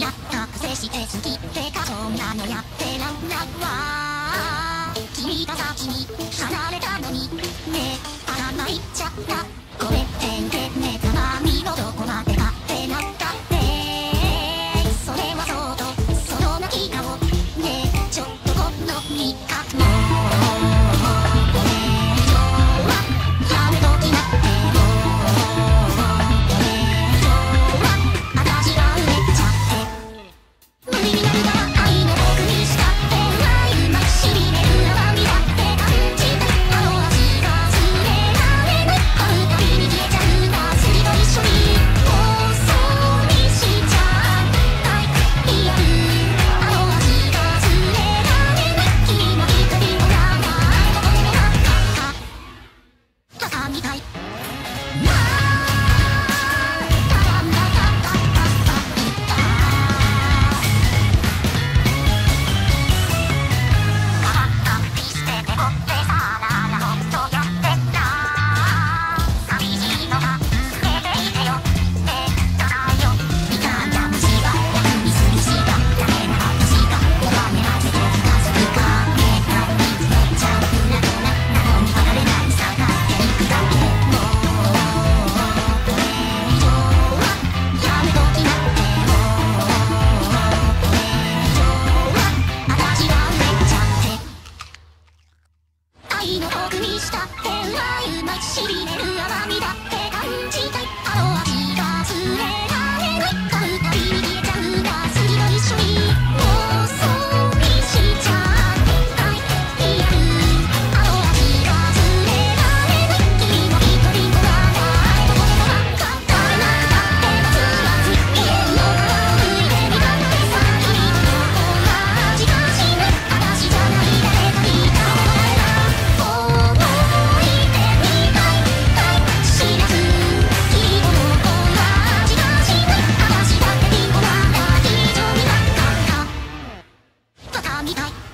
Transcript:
や覚醒して好きってみたい。愛の奥にした天雷町しびれるみたい。